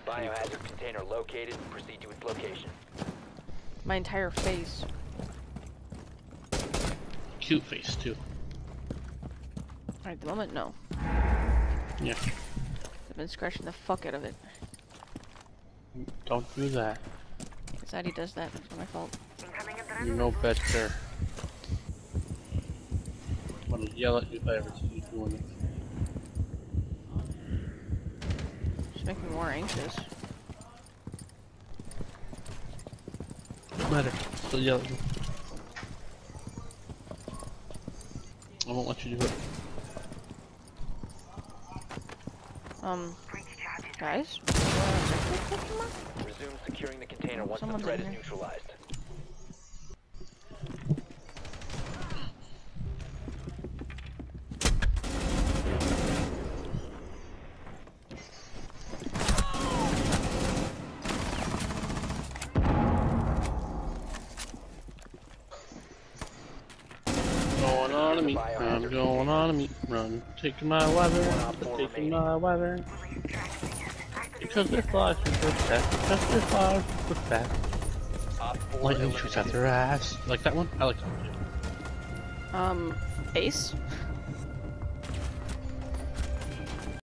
Biohazard container located. Proceed to its location. My entire face. Cute face too. At the moment, no. Yeah. I've been scratching the fuck out of it. Don't do that. Zaddy does that. It's not my fault. You know better. I'm gonna yell at you if I ever see you doing it. Just make me more anxious. No matter. Still yell at me. I won't let you do it. Um, guys? Resume securing the container once Someone's the threat in is here. neutralized. Going on a meat run, going on a meat run. Taking my weather, four taking remaining. my weather. Because their flies are so fat, because their flies are so fat. Op 4 Lightning shoots at their ass. Like that one? I like that one. Um, Ace?